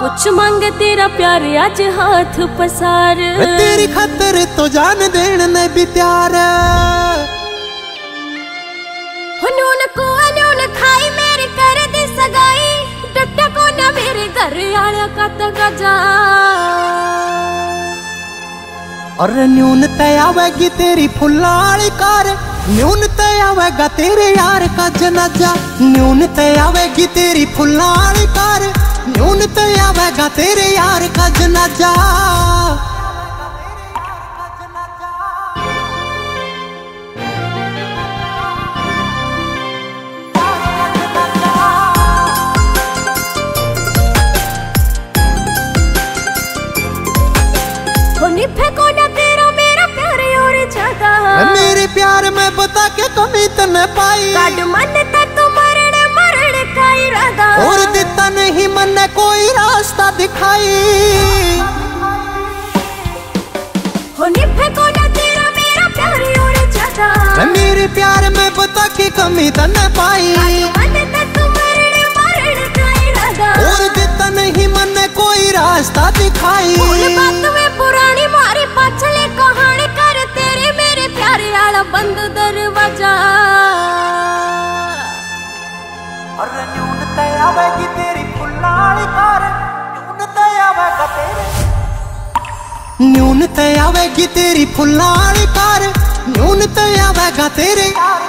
कुछ मांगे तेरा प्यार आज हाथ पसार। तेरी खातर तो जान देने ने भी तैयार। नून को खाई मेरे कर दी सगाई। टट्टा को ना मेरे घर आया कत गजा और न्यून आवेगी तेरी फुल्लाली कार। न्यून आवेगा तेरे यार का जनाजा। न्यून आवेगी तेरी फुल्लाली कार। न्यून तो आवेगा तेरे यार का जनाजा। मेरे प्यार में बता के कमी तने पाई। और दिता नहीं मन कोई रास्ता दिखाई। मेरे प्यार में बता के कमी तन पाई। और दिता नहीं मन कोई रास्ता दिखाई। पुरानी मारी पाछले कहानी कर तेरे मेरे प्यारे आला बंद दरवाज़ा। और आवेगी तेरी फुल्लाली कार न्यून आवेगा तेरे न्यून आवेगी तेरी फुल्लाली कार न्यून आवेगा तेरे यार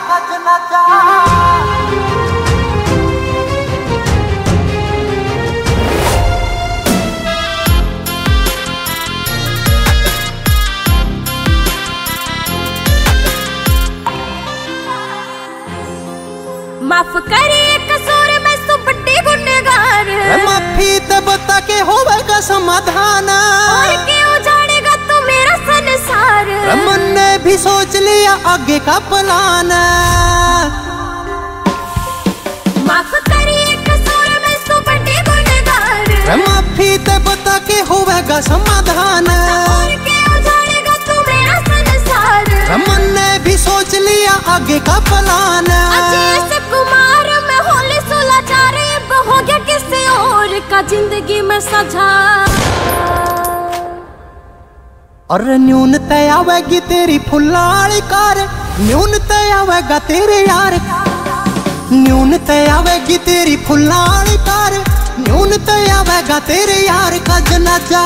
माफ़ करिए होवेगा समाधान। और उजाड़ेगा तू मेरा संसार? मन ने भी सोच लिया आगे का प्लान। माफ़ करिए कसूर मैं सु बड़ी गुनहगार माफ़ी तो बता के होवेगा समाधान। और के उजाड़ेगा तू मेरा संसार? मन ने भी सोच लिया आगे का प्लान। कुमार का ज़िंदगी में सजा और न्यून आवेगी तेरी फुल्लाली कार। न्यून आवेगा तेरे यार। न्यून आवेगी तेरी फुल्लाली कार। न्यून आवेगा तेरे यार का जनाजा।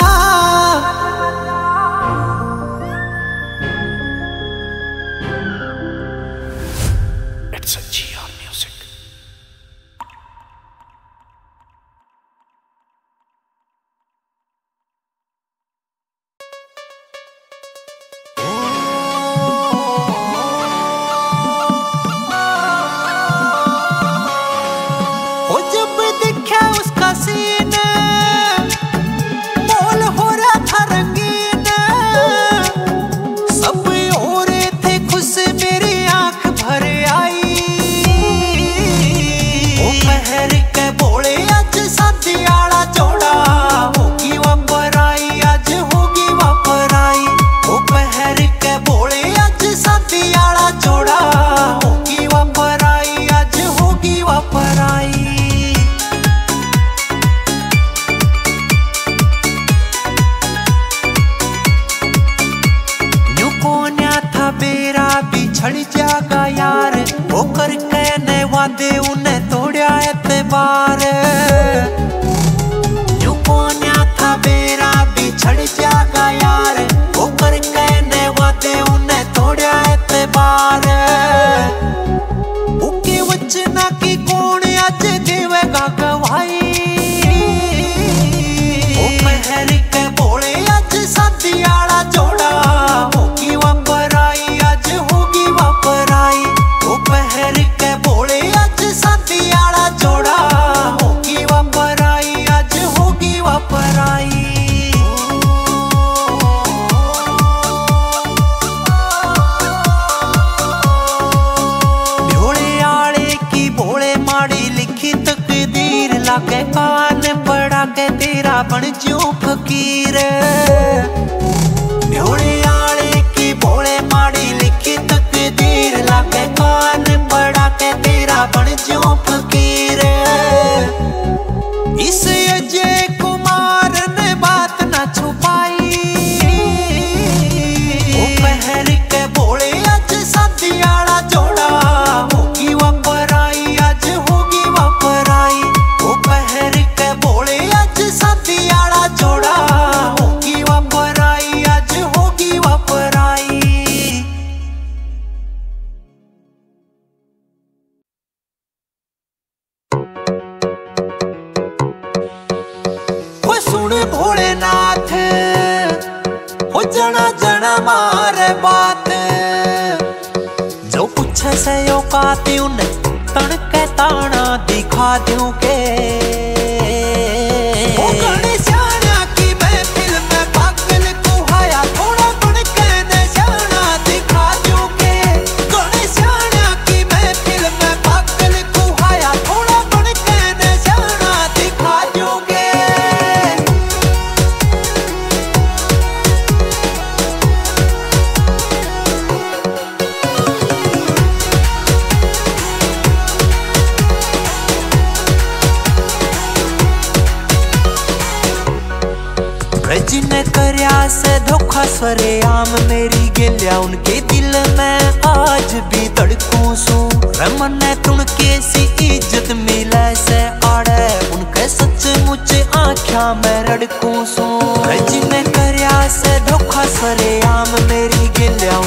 Allez! o quê? सरे आम मेरी गेलिया उनके दिल में आज भी तड़कू सू। रमन ने तुम कैसी इज़्ज़त मिले से आड़े उनके सच मुझे आख्या में रड़कू सू। जिन्हें करया से धोखा सरेआम मेरी गिल्या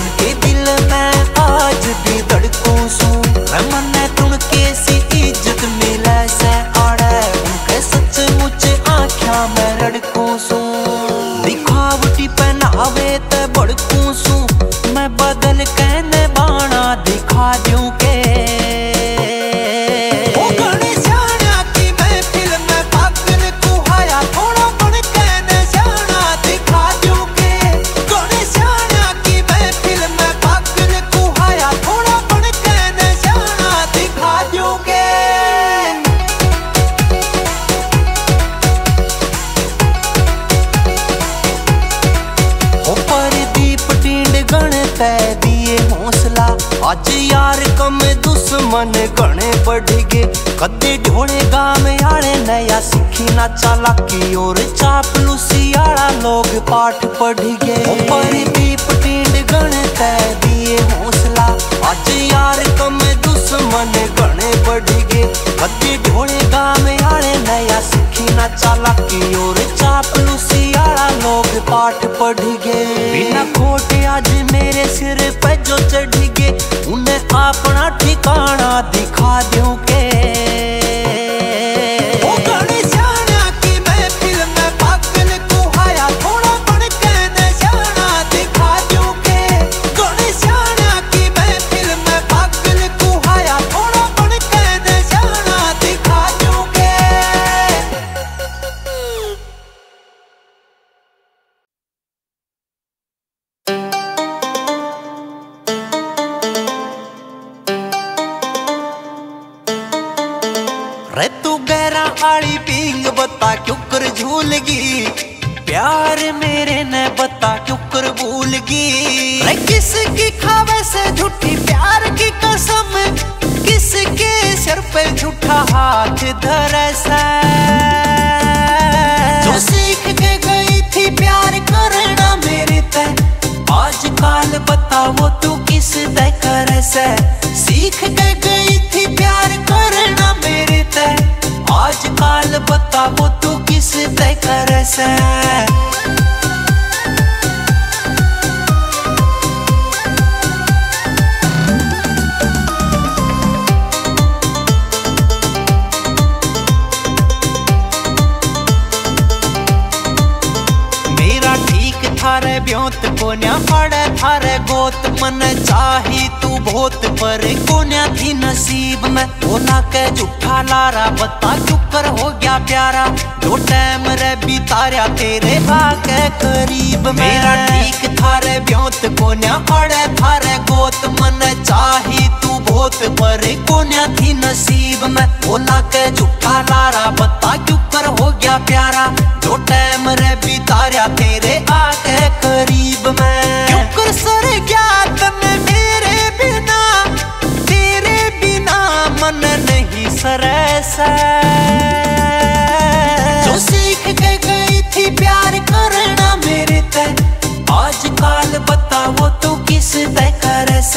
होत मन चाही, तू बहुत पर कोन्या थी नसीब में। बोला के झूठा लारा बता क्यों कर हो गया प्यारा? जो टाइम रे बिताया थे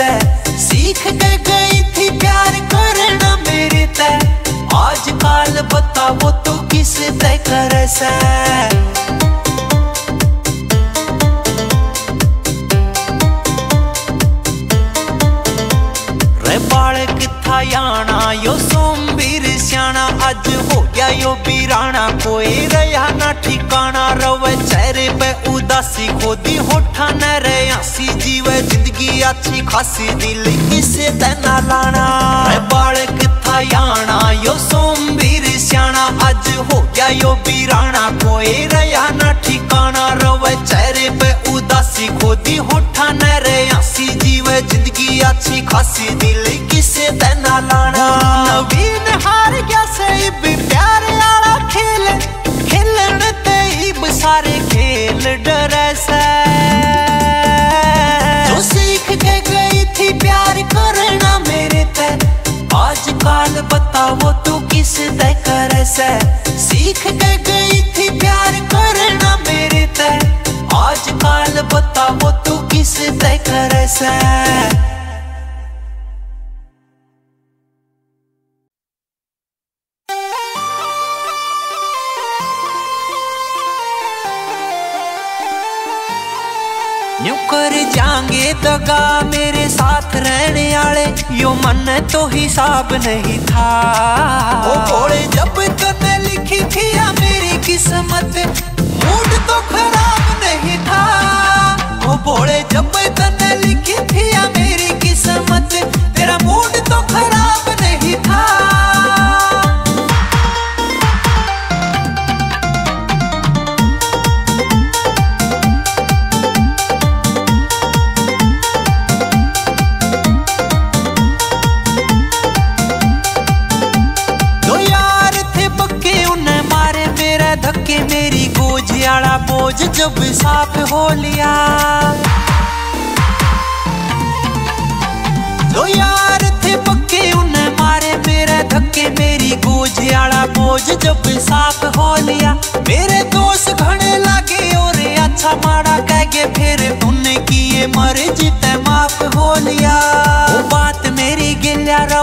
से सीख के गई थी प्यार करना मेरे तय। आज काल बताओ तू किस तय करे से रे बालक था याना, यो सोमबीर सियाना अज हो गया यो बीराना कोई रहा ना ठिकाना रवे चेहरे पे उदासी खोदी होठा न रयासी जीवे ज़िंदगी अच्छी खासी दिल किसे तेना लाना अज हो गया यो बीराना कोई रहा ठिकाना रवे चेहरे पे उदासी खोदी होठा न रयासी जीवे ज़िंदगी अच्छी खासी दिल किसे तेना लाना गया सीख के गई थी प्यार करना मेरे ते। आज काल बताओ तू किस ते करे सीख के गई थी प्यार करना मेरे ते। आज काल बताओ तू किस ते से न्यू कर जाएँगे दगा मेरे साथ रहने वाले। यो मन तो हिसाब नहीं था। ओ बोले, जब तूने लिखी थी या मेरी किस्मत, मूड तो खराब नहीं था। ओ बोले, जब तूने लिखी थी या मेरी किस्मत, तेरा मूड तो खराब नहीं था। जब साफ़ हो लिया। दो यार थे पक्के उन्हें मारे मेरे धक्के, मेरी गोज आड़ा बोझ जब साफ़ हो लिया। मेरे दोस्त घने लागे और अच्छा माड़ा कह के फिर तूने किए मर्ज़ी ते माफ़ हो लिया।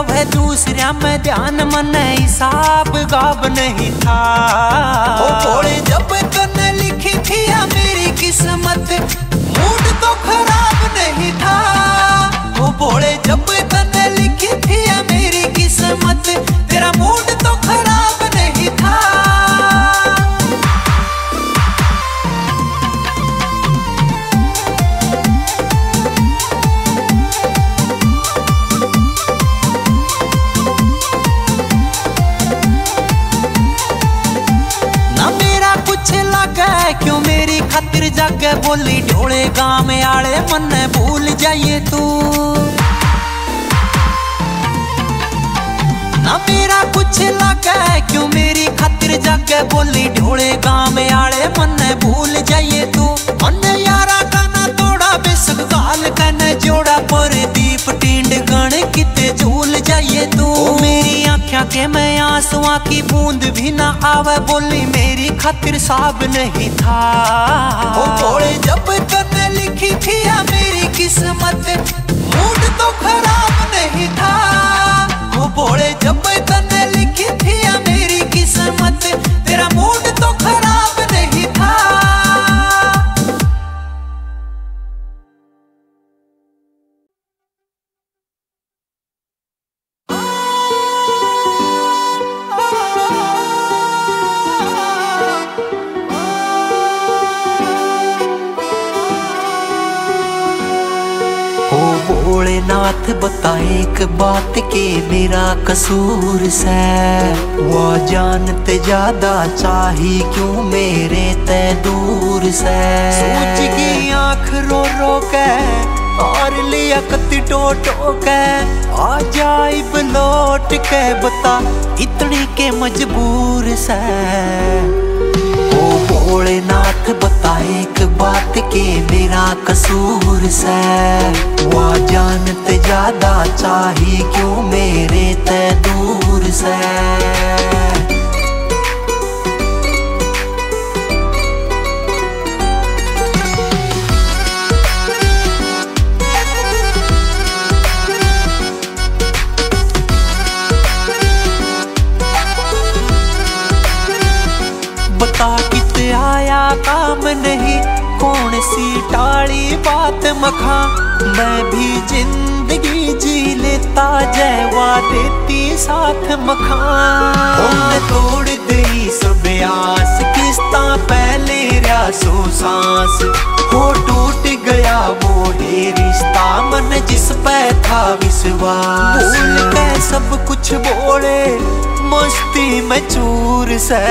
वो दूसरा में ध्यान मन हिसाब गाब नहीं था। ओ जब मेरी किस्मत, मूड तो खराब नहीं था। वो बोले जब तने लिखी थी मेरी किस्मत, तेरा मूड जागे बोली ढोले गाँव आले मन भूल जाइए तू। ना मेरा कुछ लगा, क्यों मेरी खातिर जागे बोली ढोले गाँव आले मन भूल जाइए के मैं आंसुआ की बूंद भी ना आवे, बोली मेरी खातिर साब नहीं था। ओ बोले जब तूने लिखी थी या मेरी किस्मत, मूड तो खराब नहीं था। ओ बोले जब लिखी थी या मेरी किस्मत, तेरा मूड तो खराब नहीं भोलेनाथ बता एक बात के मेरा कसूर से। वो जानते ज़्यादा चाही क्यों मेरे ते दूर से। सोच की आँख रो रो के और लिया कति टो के। आ जाइब लौट के बता, इतनी के मजबूर से। भोलेनाथ बता एक बात के मेरा कसूर से। वो जानते ज़्यादा चाहे क्यों मेरे ते दूर से। काम नहीं कौन सी टाली बात मखा? मैं भी ज़िंदगी जी लेता जयवा देती साथ हमने तोड़ गई सब आस किस्ता पहले रसो सांस। हो टूट गया वो ही रिश्ता मन जिस पे था विश्वास। भूल के सब कुछ बोले मस्ती में चूर से।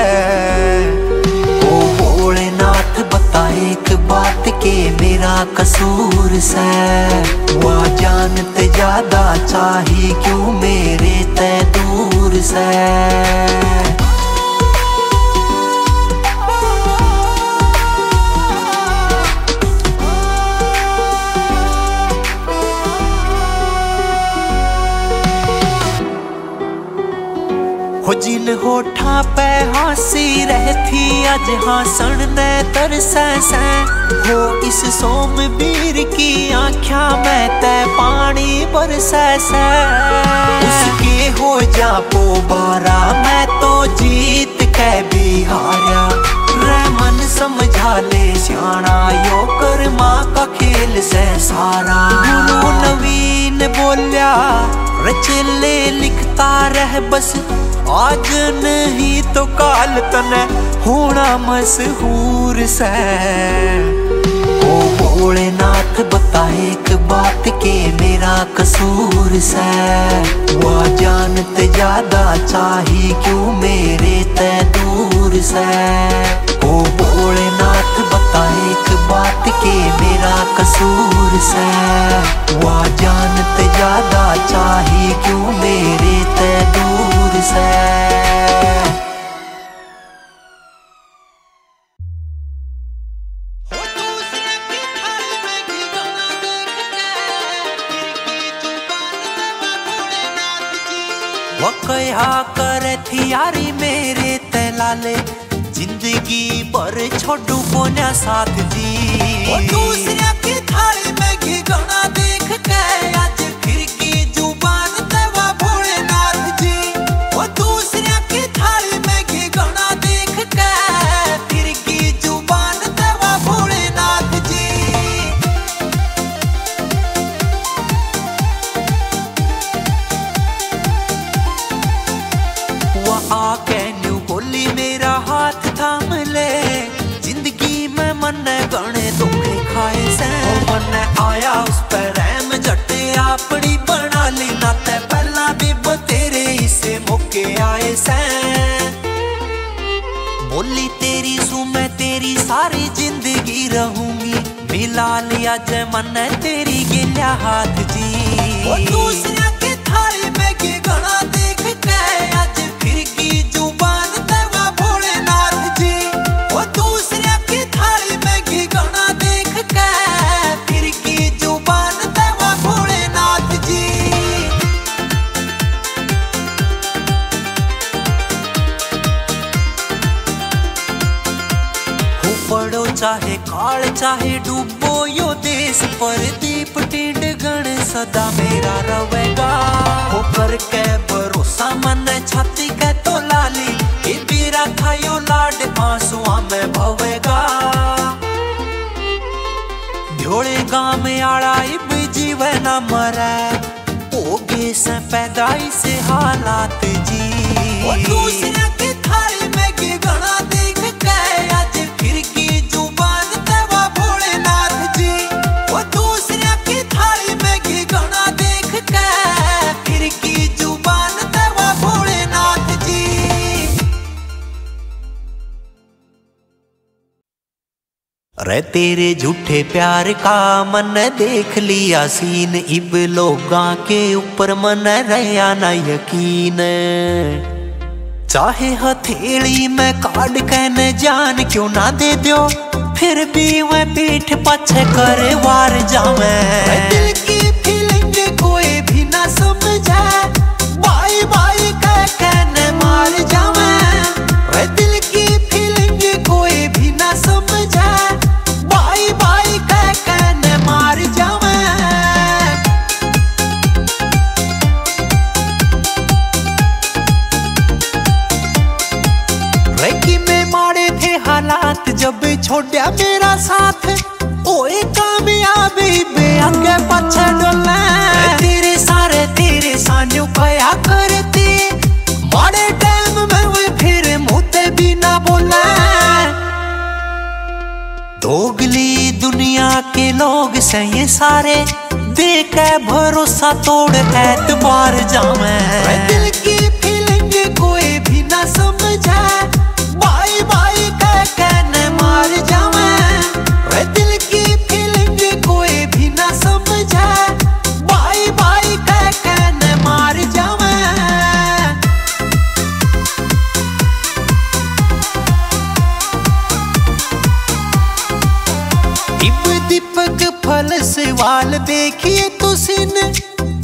ओ एक बात के मेरा कसूर से वह जानते ज़्यादा चाही क्यों मेरे ते दूर से हो जिन होठा पे हँसी रहती अज हंसन ने तरसै सै। हो इस सोम बीर की आख्या में ते पानी बरसै सै। उसके हो जा पो बारा मैं तो जीत के भी हारा। मन समझा ले सियाणा, यो कर माँ का खेल से सारा। गुरु नवीन बोलिया रचेले लिखता रह बस आज नहीं तो काल तने होना मशहूर से ओ भोलेनाथ बता एक बात के मेरा कसूर से वह जानते ज़्यादा चाही क्यों मेरे ते दूर से ओ भोलेनाथ बता एक के मेरा कसूर से। वह जानते ज़्यादा चाही क्यों मेरे ते दूर से। वकया कर थी यारी मेरे तलाले ज़िंदगी पर छोड़ू ना साथ जी दूसरे की थाली में देख के आज बोली तेरी सू मैं तेरी सारी ज़िंदगी रहूँगी। मिला लिया जय मन, तेरी गिल्या हाथ जी। दूसरे चाहे डूबो यो देश पर दीप टिंड गण सदा मेरा रवेगा हो करके भरोसा मन छाती के तो लाली। ये बीरा था यो लाड आंसुआ में भवेगा ढोले गाँव में आड़ा इब जीवे न मरे। ओगे से पैदाई से हालात जी। दूसरे रे तेरे झूठे प्यार का मन, देख लिया सीन। इब लोगा के ऊपर मन रहा न यकीन? चाहे हथेली में काट के न जान, क्यों ना दे दो फिर भी मैं पीठ पछे करे वार जावे। कोई भी ना समझे। बाई बाई कह के मार जावे। छोड़ मेरा साथ। ओए कामयाबी बे आगे पछे डोले। तेरे सारे तेरे सानू कया करती। बड़े टाइम में वे फिर मुते भी ना बोले। दोगली दुनिया के लोग सही सारे देखे भरोसा तोड़ एतबार जावे दिल की फीलिंग कोई भी ना समझे। की कह के दीपक फल सवाल देखिए तुसिन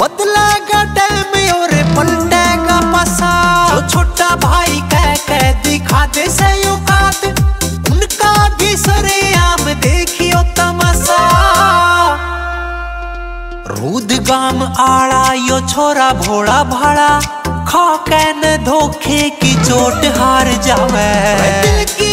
बदलागा टाइम और पलटेगा पासा। जो छोटा भाई कह के दिखा दे से औकात भी सरेआम देखियो तमाशा। रूद गाम आड़ा छोरा भोड़ा भाड़ा। खा के धोखे की चोट हार जावे। दिल की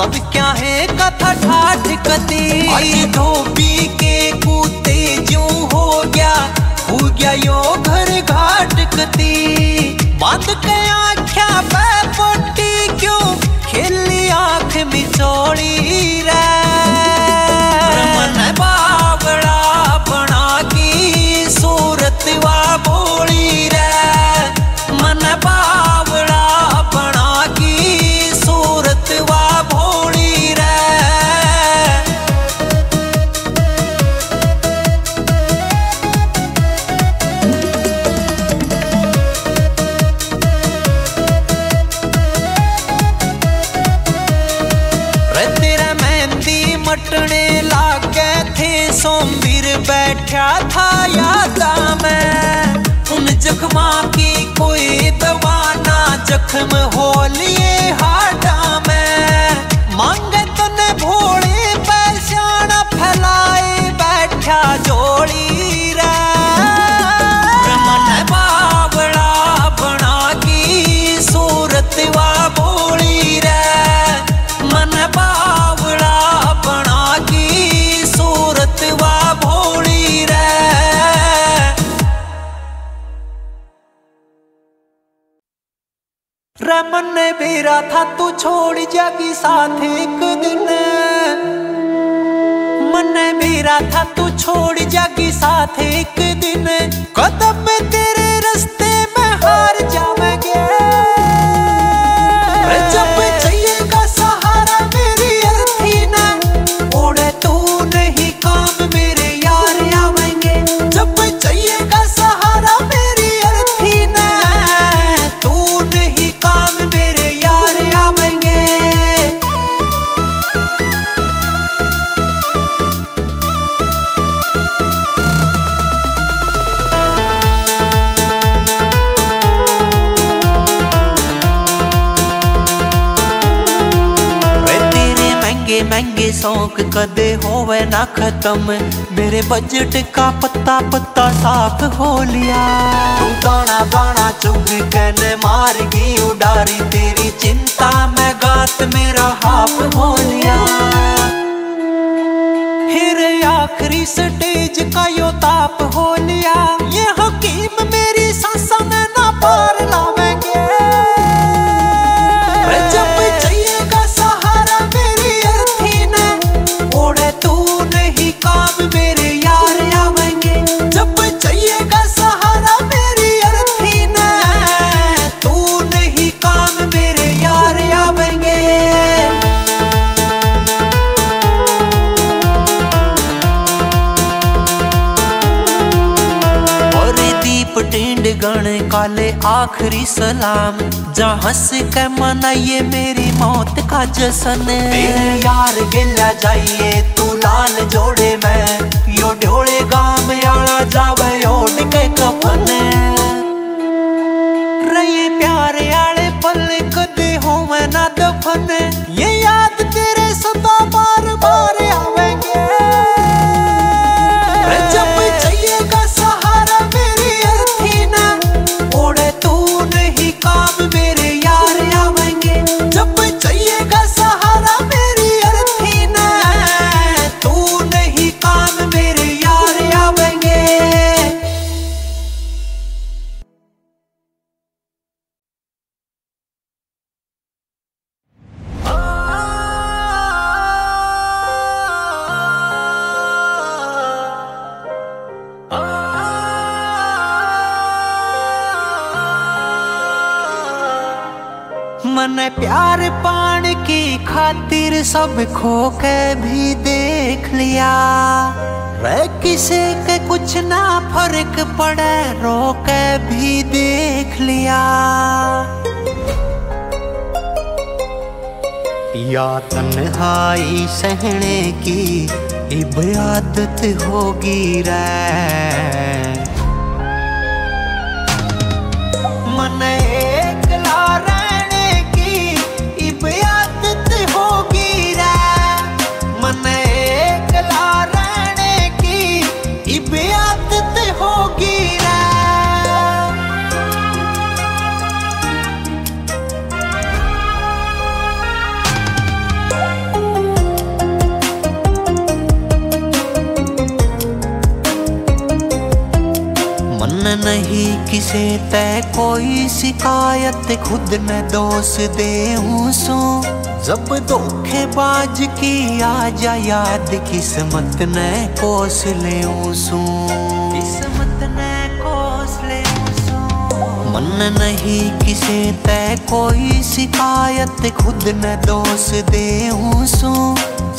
सब क्या है? कथा ठाठ कती। धोबी के कूते जो हो गया हो गया यो घर घाट कती। बात के आख्या पे क्यों? खेली आँख मिचोड़ी रे। मन बावड़ा बना की सूरत वा बोली रे। मन बावड़ा सोमवीर बैठा था यादा मैं। उन जख्मा की कोई दवा ना, जख्म हो लिए हाडा में। मांगे रमन ने बेरा था, तू छोड़ जागी साथ एक दिन। मन ने बेरा था, तू छोड़ जागी साथ एक दिन। कदम तेरे खत्म। मेरे बजट का पत्ता पत्ता साफ़ हो लिया। तू दाना दाना चुग कहने मार गई उडारी। तेरी चिंता में गात मेरा हाफ़ हो लिया। फिर आखिरी स्टेज का यो ताप हो लिया। ये हकीम मेरी सांसा में ना पार आखिरी सलाम, जहाँ हंस के मनाइए मेरी मौत का जश्न। यार गिला जाइए, तू लाल जोड़े में, यो ढोले गाम आला जावे ओढ़ के कफन। रहे प्यारे आले पल, कदे हो मैं ना दफन। ये याद तेरे सदा बार बार सब खो के भी देख लिया। रे किसे के कुछ ना फ़र्क पड़े, रो के भी देख लिया। या तन्हाई सहने की इब आदत होगी रे। मन नहीं किसे तय, कोई शिकायत खुद न दोष दे सो। जब धोखेबाज की आ जा याद किस्मत न कोस ले सो। किस्मत मन नहीं किसे तय, कोई शिकायत खुद न दोष दे सो।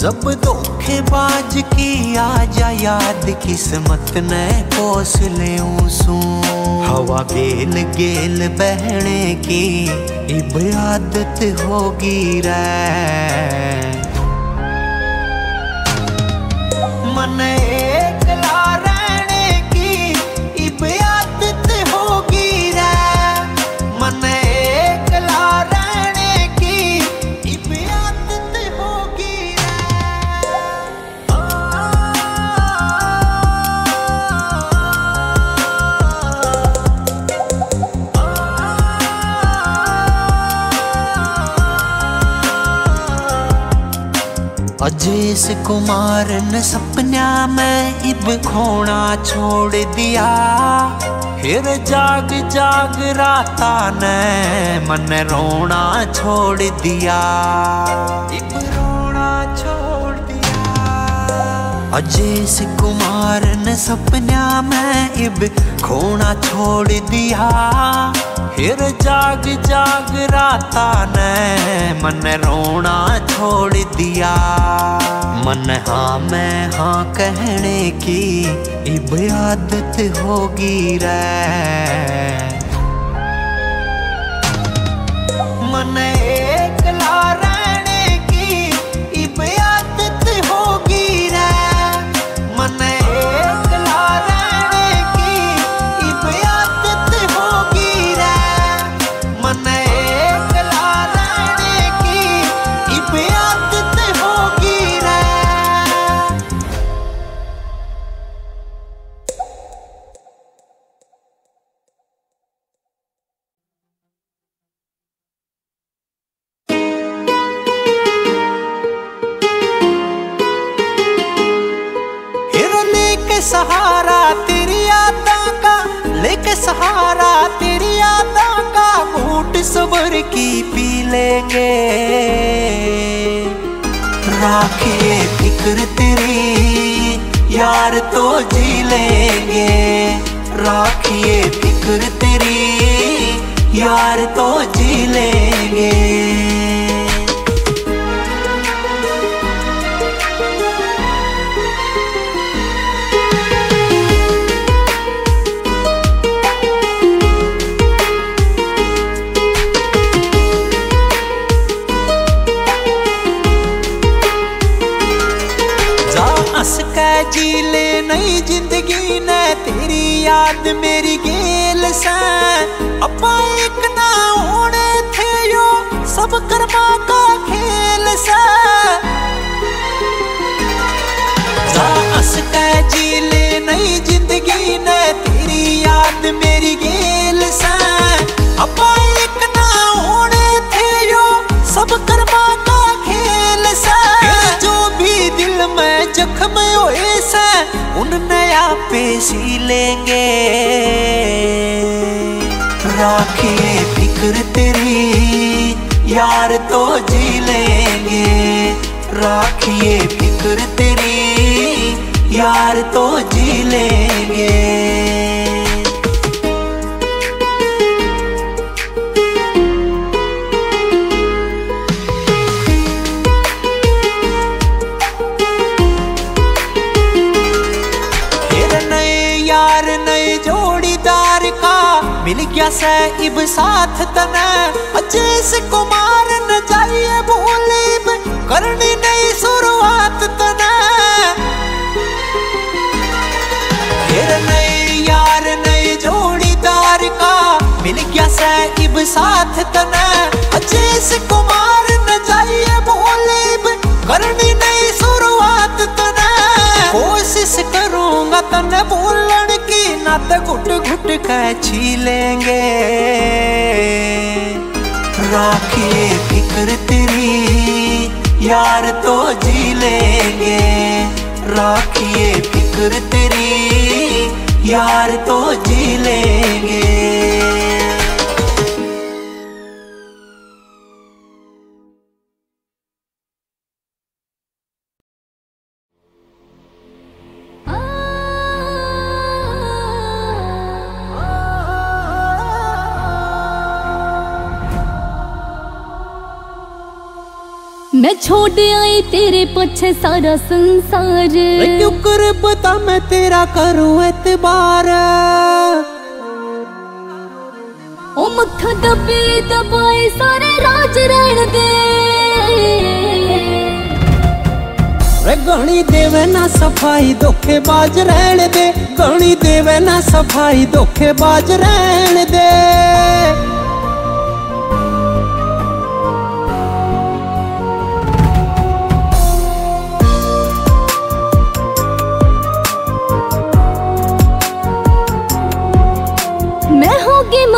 जब धोखेबाज की आ जा याद किस्मत न कोस ले सू। हवा बेल गेल बहने की इब आदत होगी रे। मन अजेश कुमार ने सपना में इब खोना छोड़ दिया। फिर जाग जाग राता ने मन रोना छोड़ दिया। इब रोना छोड़ दिया। अजेश कुमार ने सपना में इब खोना छोड़ दिया। फिर जाग जाग राता ने मन रोना छोड़ दिया। मन हाँ मैं हाँ कहने की इब आदत होगी रे। सहारा तेरी यादों का, लेके सहारा तेरी यादों का घूट सबर की पी लेंगे। राखिए फ़िक्र तेरी, यार तो जी लेंगे। राखिए फ़िक्र तेरी, यार तो जी लेंगे। मेरी गेल से। अपा एक ना होने थे यो, सब कर्मा का खेल से। जा हंस के जी ले ज़िंदगी ने तेरी याद मेरी गेल से। अपा एक ना होने थे यो, सब कर्मा का खेल से। जो भी दिल में जख्म होए से उन नया सी लेंगे राखी फ़िक्र तेरी, यार तो जी लेंगे। राखिए फ़िक्र तेरी, यार तो जी लेंगे। गया से इब साथ तने अजय कुमार न जाइए भूलिब, करनी नई शुरुआत तने फिर नए यार, नए जोड़ीदार का मिल गया से इब साथ तने अजय कुमार न जाइए भूलिब, करनी नई शुरुआत तने कोशिश करूँगा तने बोलन की ना तो घुट घुट कर छीलेंगे राखी फ़िक्र तेरी, यार तो जी लेंगे। राखिए फ़िक्र तेरी, यार तो जी लेंगे। मैं छोड़ आई तेरे पीछे सारा संसार क्यों कर पता मैं तेरा करूँ एतबार ओ मੱਥਾ दबे दबाए सारे राज रहन दे रे गणी देवे ना सफ़ाई धोखेबाज रहन दे गणी देवे ना सफ़ाई धोखेबाज रहन दे मैं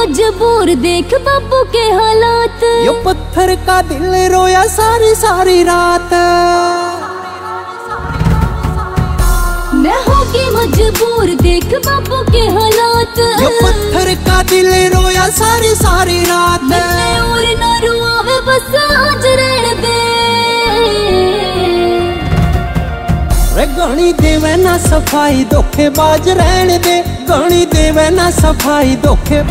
मजबूर देख बाबू के हालात। यो पत्थर का दिल रोया सारी सारी रात। मैं होगी मजबूर देख बाबू के हालात। यो पत्थर का दिल रोया सारी सारी रात। और ना रुआवे बस आज रहन दे। रे गणी देवे ना सफ़ाई धोखेबाज रहन दे। गणी देवे ना सफ़ाई धोखे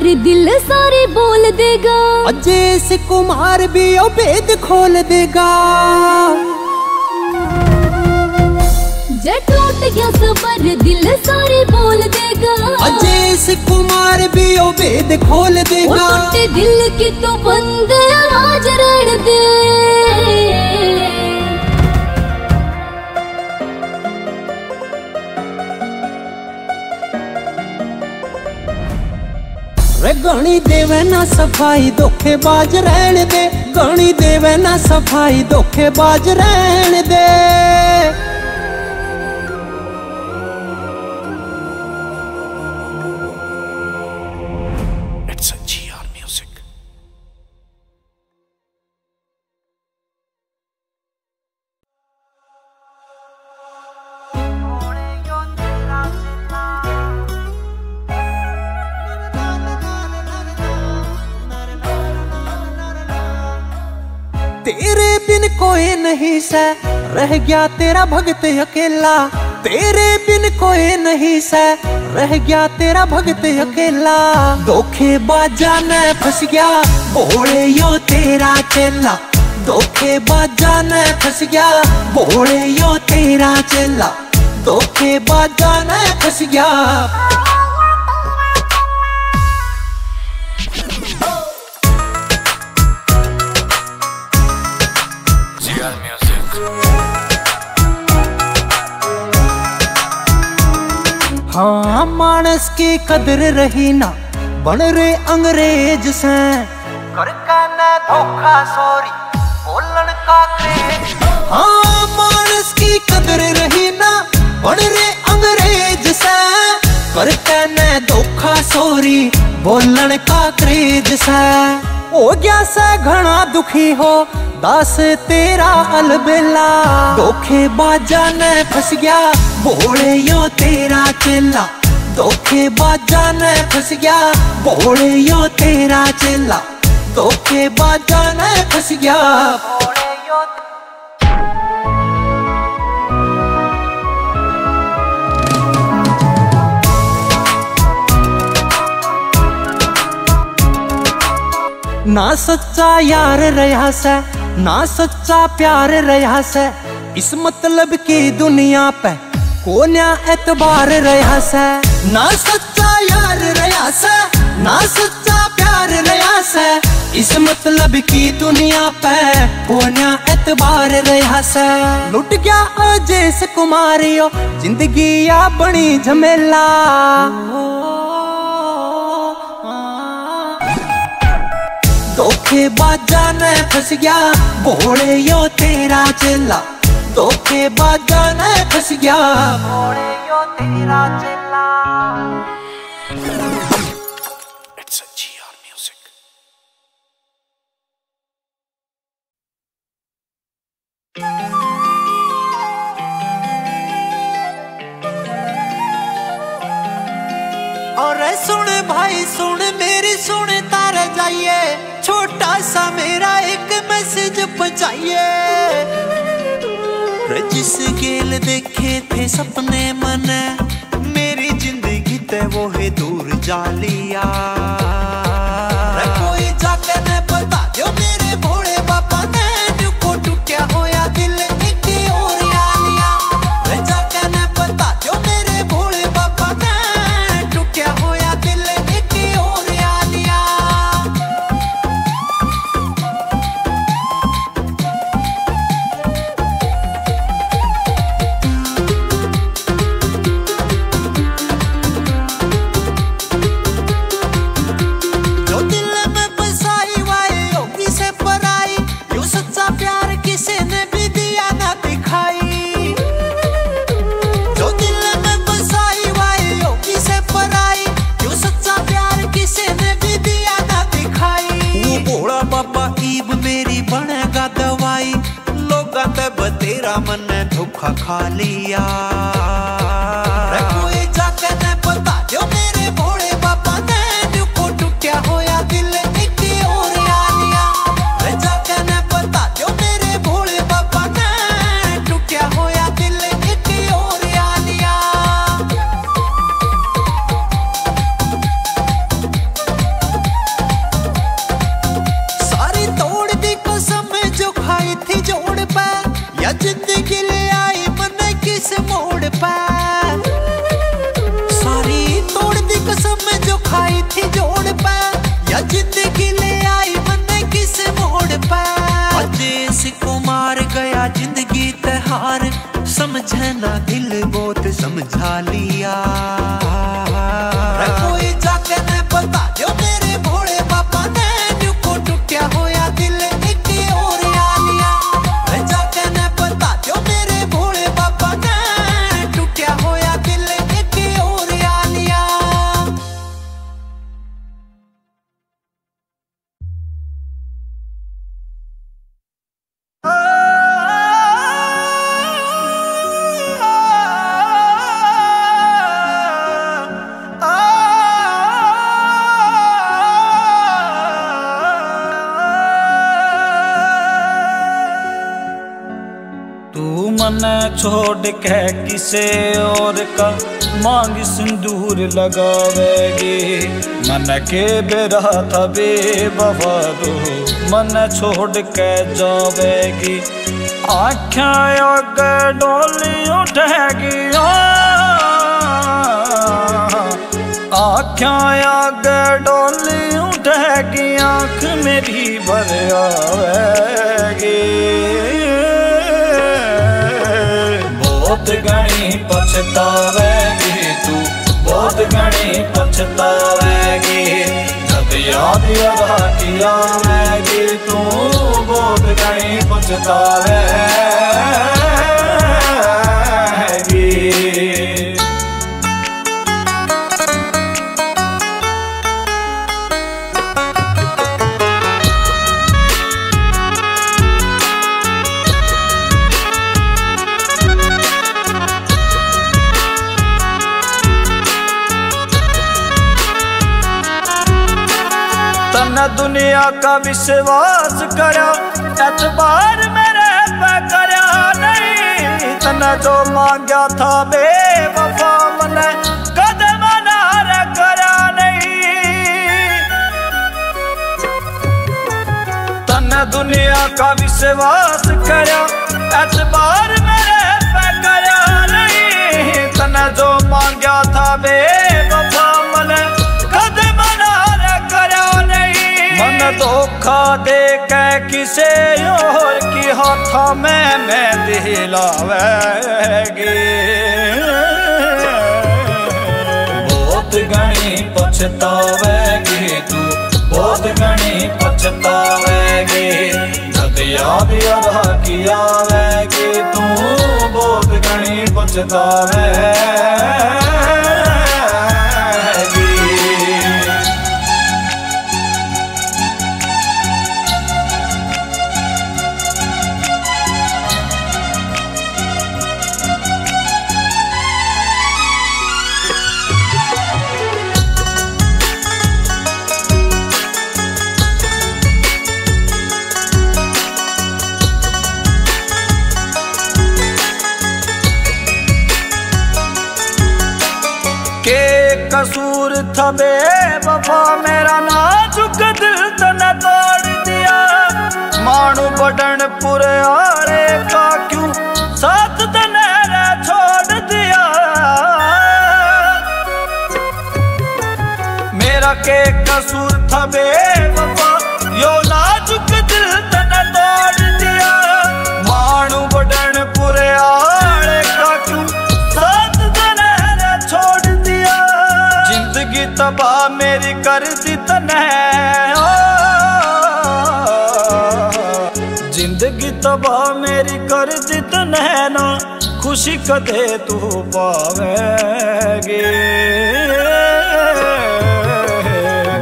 सबर दिल सारे बोल देगा। अजय से कुमार भी ओ भेद खोल देगा। गया सबर दिल सारे बोल देगा। अजय से कुमार भी ओ भेद खोल देगा। दिल की तो बंद आवाज़ रहन दे। रे गणी देवे ना सफ़ाई धोखेबाज रहन दे गणी देवे ना सफ़ाई धोखेबाज रहन नहीं, सा। रह गया तेरा भगत अकेला। तेरे बिन कोई नहीं, सा। रह गया तेरा भगत अकेला। धोखे बाजा न फस गया, भोले यो तेरा चेला। धोखे बाजा न फस गया, भोले यो तेरा चेला। धोखे बाजा न फस गया। मानस की कदर रही ना। बन रे अंग्रेज़ से। करका न धोखा सॉरी बोलन का क्रेज हाँ मानस की कदर रही ना। बन रे अंग्रेज़ से। करका न धोखा सॉरी बोलन का क्रेज से। हो गया से घना दुखी हो। दास तेरा अलबेला। धोखे बाजा ने फस गया। बोले यो तेरा चेला। धोखे बाजा ने फंस गया बोले यो तेरा चेला। धोखे बाजा ने फंस गया ना सच्चा यार रहा से, ना सच्चा प्यार रहा से, इस मतलब की दुनिया पे कोन्या एतबार रहा से ना सच्चा यार रहा से ना सच्चा प्यार रहा से इस मतलब की दुनिया पे कोन्या एतबार रहा से लुट गया अजेश कुमारियो ज़िंदगी या बनी झमेला। धोखे बाजा ने फंस गया बोले यो तेरा चेला। धोखे बाजा ने फंस गया। तेरा चेला. और सुन भाई सुन मेरी सुन तार जाइए। छोटा सा मेरा एक मैसेज पहुंचाइए। जिस गेल देखे थे सपने मन। मेरी ज़िंदगी ते वो है दूर जा लिया। ने धोखा समझे ना दिल बहुत समझा लिया लगावेगी। मन के बेरा था बेबफा दो मन छोड़ के जावेगी। आख्या आगे डोली उठेगी आख्या आगे डोली उठेगी, आँख मेरी भर आवेगी। बहुत गणी पछतावेगी तू। बहुत घनी पछतावेगी जब याद अदा किया आवेगी तू बहुत घनी तन दुनिया का विश्वास करा, एतबार मेरे पे करा नहीं। तन जो मांगा था बेवफा मने दुनिया का विश्वास करा, एतबार मेरे पे करा नहीं। तन जो मांगा था बेवफा मन धोखा दे के किसे और की हाथ में मैं दिलावेगी बहुत घनी पछतावेगी तू बहुत घनी पछतावेगी जब याद अदा किया आवेगी तू बहुत घनी पछतावेगी कसूर था बेवफा मेरा नाजुक दिल तने तोड़ दिया मानू बडन पुरे आड़े तबाह मेरी कर दी ज़िंदगी तबाह मेरी कर दी ना, खुशी कदे तू पावेगी।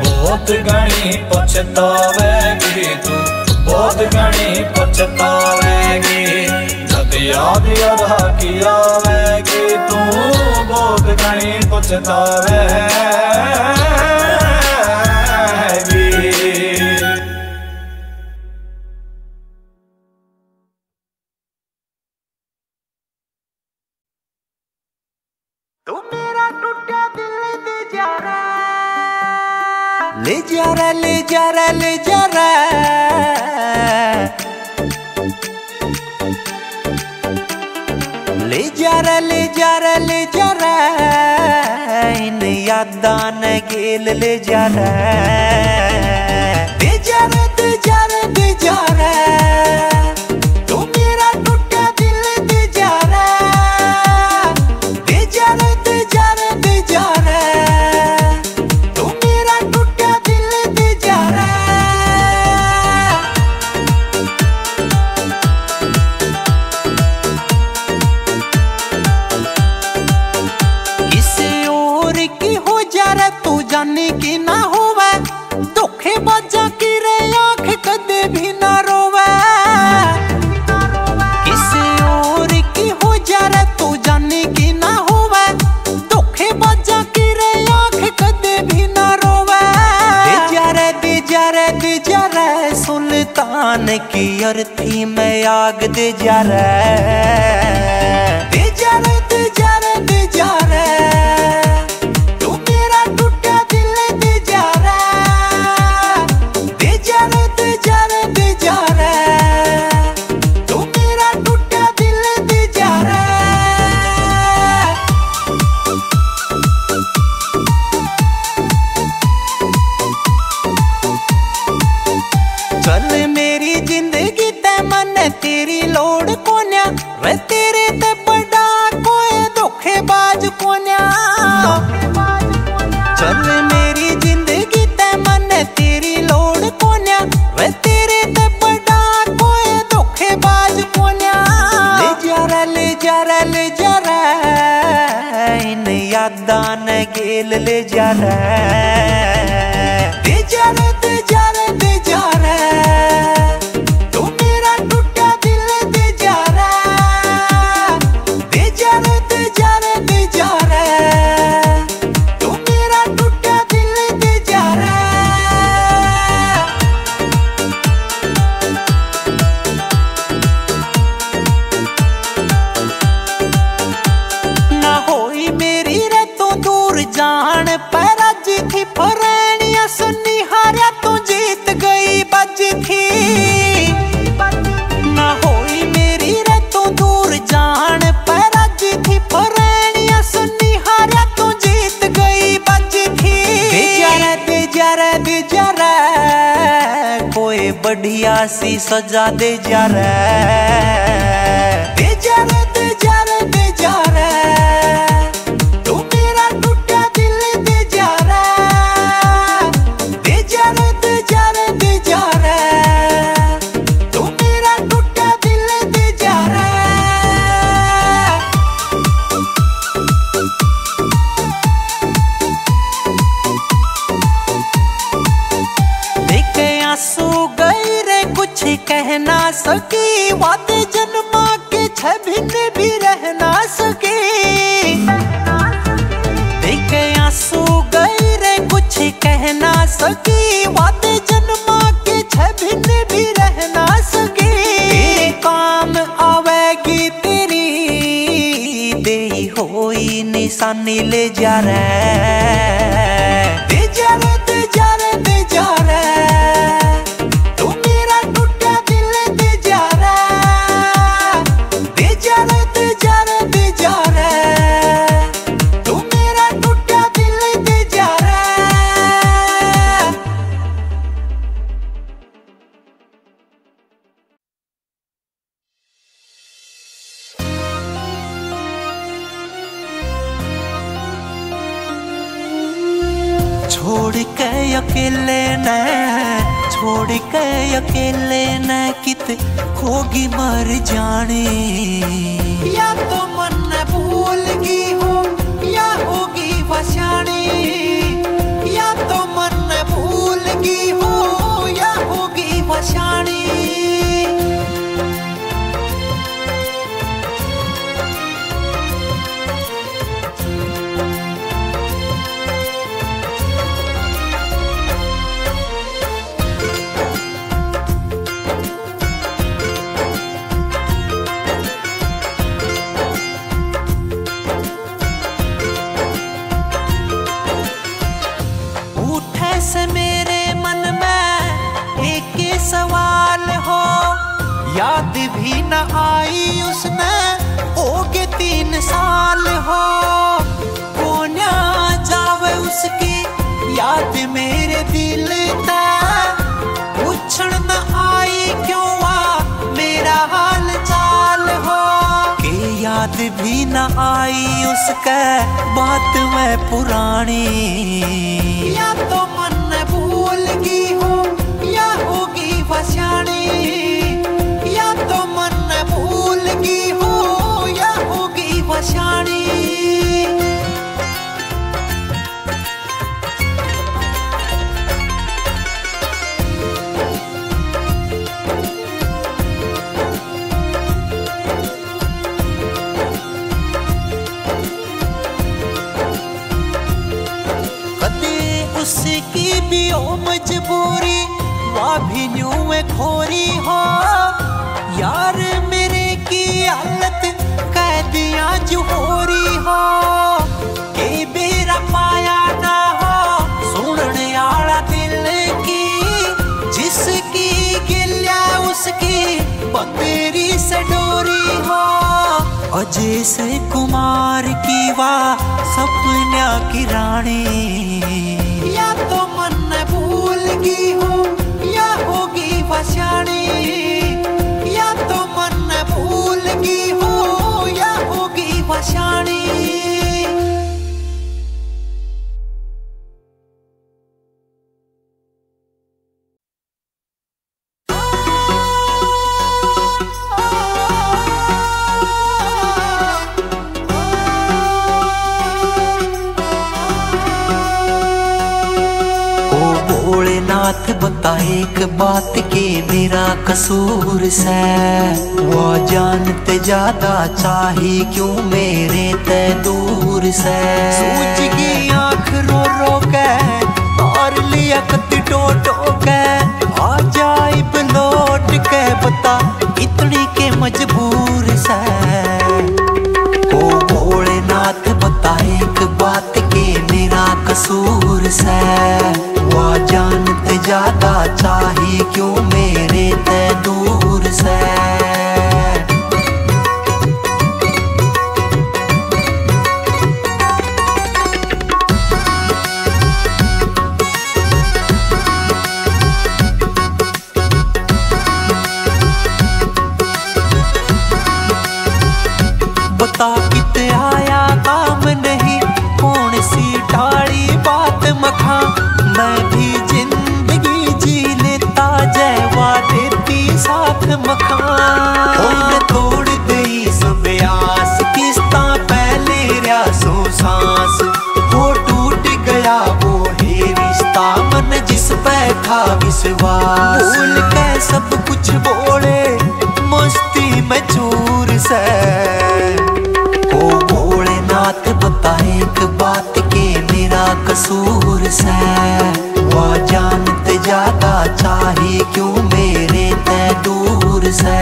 बहुत घनी पछतावेगी तू, बहुत घनी पछतावेगी। जब याद अदा किया लोग घणी पुछतावे ले जा रहा ले जा रहा ले जा रहा ले जा रहा ले जा रहा ले जा दान गेल ले जा रहा है। जा जा तान की अर्थी थी मैं आग दे जा रहा है। याद भी न आई उसने हो गए तीन साल हो। कोन्या जावे उसकी याद मेरे दिल तक पूछण न आई क्यों आ मेरा हाल चाल हो? के याद भी न आई उसके, बात में पुरानी। या तो मन उसकी भी ओ मजबूरी वाह भी न्यू खोरी हो। यार कैदियाँ जोहरी हो, के बेरा पाया ना हो, सुनने आला दिल की, जिसकी गिल्या उसकी बतेरी से डोरी हो। अजय से कुमार की वाह सपना की रानी। या तो मन भूल गई हो, या होगी वशाणी या तो मन भूल गई हो होगी भोलेनाथ बता, एक बात के मेरा कसूर से। वो जानते ज़्यादा चाही क्यों मेरे ते दूर से। सूझ गई आँख रो रो के और लिया कति टो टो के। आ जाए लौट के बता, इतनी के मजबूर से। ओ भोलेनाथ बता, एक बात के मेरा कसूर से। ज़्यादा चाहिए क्यों मेरे ते दूर से? साथ मखा मैं गई सब आस किस्ता पहले रसो सांस। वो टूट गया वो ही रिश्ता मन जिस पे था विश्वास। भूल के सब कुछ बोले मस्ती में चूर से। ओ भोलेनाथ बता एक बात के मेरा कसूर से। वो जानते ज़्यादा चाही क्यों मेरे ते दूर से।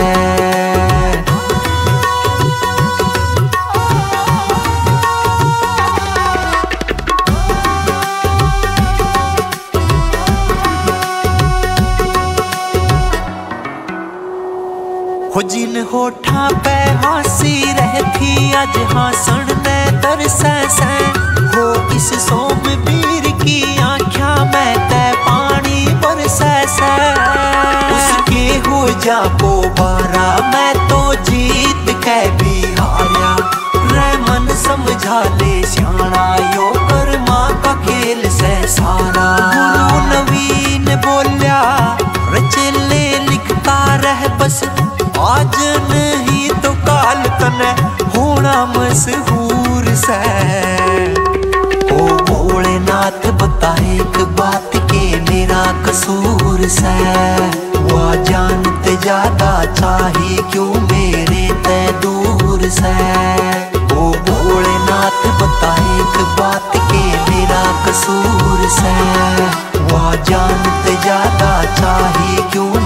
हो जिन होठा पे हँसी रहती अज हंसण ने तरसै सै को मैं तो जीत के भी हारा। रे समझा ले सियाणा, यो कर्मा का खेल से सारा। नवीन बोल्या, रचेले लिखता रह बस। आज नहीं तो काल तने होना मशहूर से। ओ भोलेनाथ, बता एक बात के मेरा कसूर से। चाही क्यों मेरे ते दूर से? ओ भोलेनाथ बता एक बात के मेरा कसूर से। वह जानते ज़्यादा चाही क्यों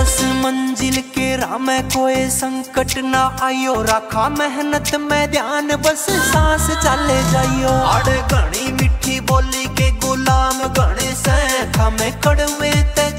बस मंजिल के राम कोई संकट ना आयो। रखा मेहनत, में ध्यान, बस सांस चले जाइयो। अड़ घनी मिठी बोली के गुलाम गणेश हमें कड़वे ते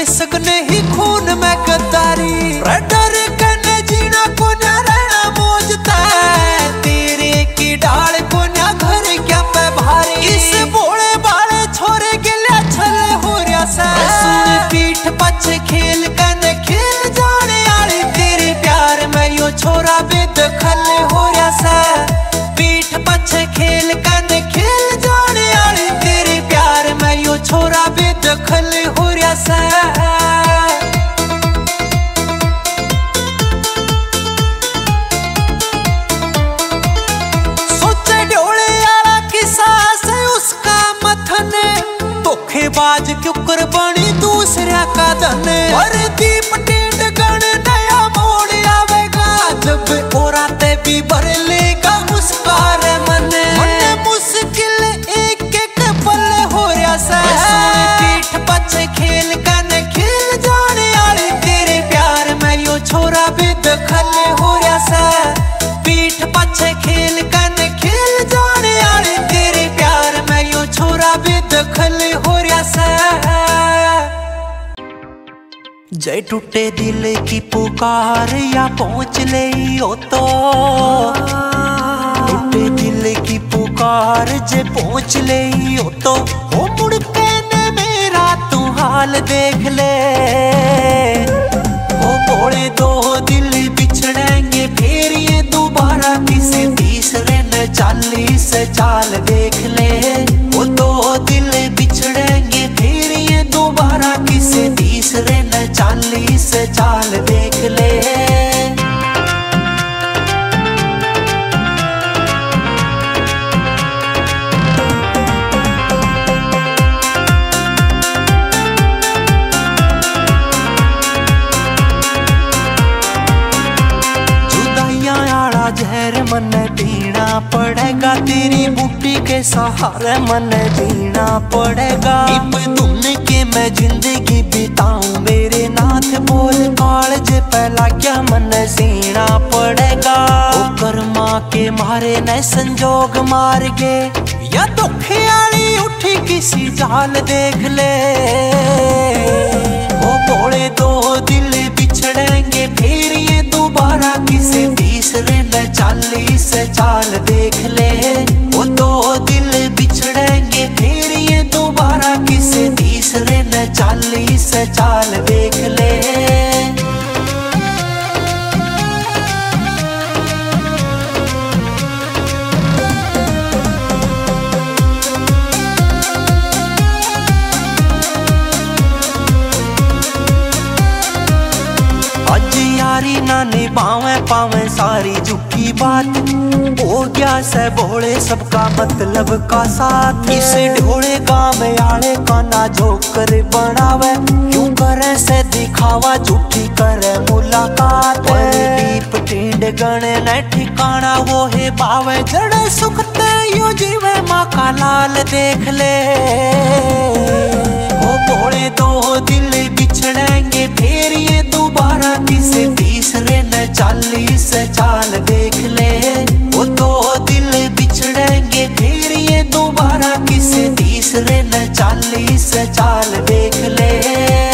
कड़वी बेसक ही खून में गद्दारी। डर कने जीना को ना रहना है तेरे की डाल को ना घर क्या पे भारी। इस बोले बाले छोरे के लिए छले हो रहा सा। सुन पीठ पछ का धन और दीप जय टूटे दिल की पुकार या पहुँच ले ओ तो। टूटे दिल की पुकार जे पहुँच ले ओ तो। हो मुड़ के ने मेरा तू हाल देख ले। ओ बोले दो दिल बिछड़ेंगे, फिर ये दोबारा किसी तीसरे न चालीस चाल देख ले। चालीस चाल देख ले। जहर मन पीना पड़ेगा, तेरी बूटी के सहारे मन जीना पड़ेगा। के मैं ज़िंदगी बिताऊं। मेरे नाथ बोल कालज पहला क्या मन सीना पड़ेगा। ओ कर्मा के मारे न संजोग मार के या धोखे आली उठी किसी जाल देख ले। ओ बोले दो दिल बिछड़ेंगे। फिर ये दोबारा किसी तीसरे न चालीस चाल देख ले। वो दो दिल बिछड़ेंगे। दोबारा किसी तीसरे न चालीस चाल देख ले। ना निभावे पावे सारी झूठी बात हो गया से बोले सबका मतलब का साथ इस ढोले गाँव आले का ना जोकर बनावे क्यों करे से दिखावा झूठी करे मुलाकात दीप टीन जिंदगण न ठिकाना वो है बावे जड़े सुखते यू जीवे माँ का लाल देख ले वो बोले दो दिल बिछड़ेंगे फिर किस किसे तीसरे न चालीस चाल देख ले। वो दो दिल बिछड़ेंगे, फिर ये दोबारा किसे तीसरे न चालीस चाल देख ले।